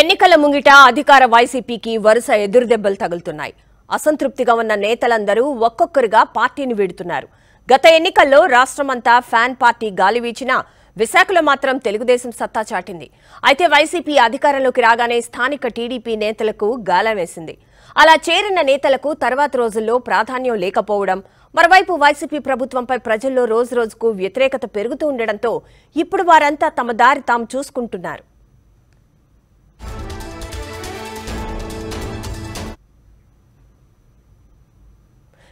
ఎన్నికల ముంగిట అధికార వైసీపీకి వరుస ఎదురుదెబ్బలు తగులుతున్నాయి. అసంతృప్తిగా ఉన్న నేతలందరూ ఒక్కొక్కరుగా పార్టీని వీడుతున్నారు. గత ఎన్నికల్లో రాష్ట్రమంతా ఫ్యాన్ పార్టీ గాలి వీచినా విశాఖలో మాత్రం తెలుగుదేశం సత్తా చాటింది. అయితే వైసీపీ అధికారంలోకి రాగానే స్థానిక టీడీపీ నేతలకు గాలం వేసింది. అలా చేరిన నేతలకు తర్వాత రోజుల్లో ప్రాధాన్యం లేకపోవడం మరోవైపు వైసీపీ ప్రభుత్వంపై ప్రజల్లో రోజురోజుకు వ్యతిరేకత పెరుగుతూ ఉండడంతో ఇప్పుడు వారంతా తమ దారి తాము చూసుకుంటున్నారు.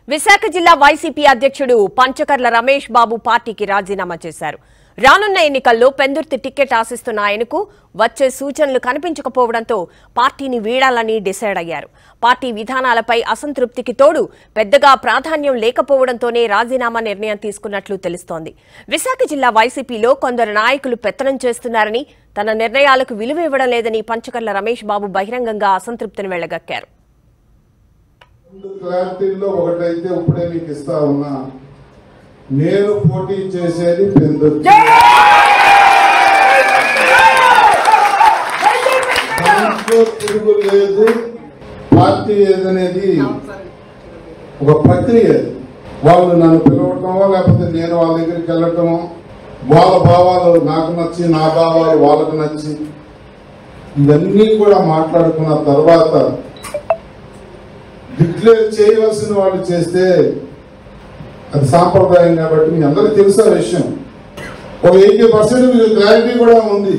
విశాఖ జిల్లా వైసీపీ అధ్యక్షుడు పంచకర్ల రమేష్ బాబు పార్టీకి రాజీనామా చేశారు. రానున్న ఎన్నికల్లో పెందుర్తి టికెట్ ఆశిస్తున్న ఆయనకు వచ్చే సూచనలు కనిపించకపోవడంతో పార్టీని వీడాలని డిసైడ్ అయ్యారు. పార్టీ విధానాలపై అసంతృప్తికి తోడు పెద్దగా ప్రాధాన్యం లేకపోవడంతోనే రాజీనామా నిర్ణయం తీసుకున్నట్లు తెలుస్తోంది. విశాఖ జిల్లా వైసీపీలో కొందరు నాయకులు పెత్తనం చేస్తున్నారని తన నిర్ణయాలకు విలువ ఇవ్వడం లేదని పంచకర్ల రమేష్ బాబు బహిరంగంగా అసంతృప్తిని వెళ్ళగక్కారు. రెండు క్లారిటీల్లో ఒకటైతే ఇప్పుడే మీకు ఇస్తా ఉన్నా. నేను పోటీ చేసేది పెందొచ్చు దాంట్లో తిరుగు లేదు. పార్టీ ఏదనేది ఒక ప్రక్రియ. వాళ్ళు నన్ను పిలవటమో లేకపోతే నేను వాళ్ళ దగ్గరికి వెళ్ళటమో వాళ్ళ భావాలు నాకు నచ్చి నా భావాలు వాళ్ళకు నచ్చి ఇవన్నీ కూడా మాట్లాడుకున్న తర్వాత డిక్లేర్ చేయవలసిన వాళ్ళు చేస్తే అది సాంప్రదాయం కాబట్టి మీ అందరికి తెలుసా విషయం. ఒక ఎయిటీ పర్సెంట్ మీకు క్లారిటీ కూడా ఉంది.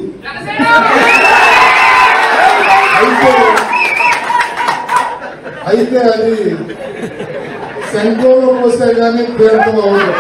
అయితే అయితే అది సెంట్రోలో పోస్తే కానీ తీర్థం అవ్వదు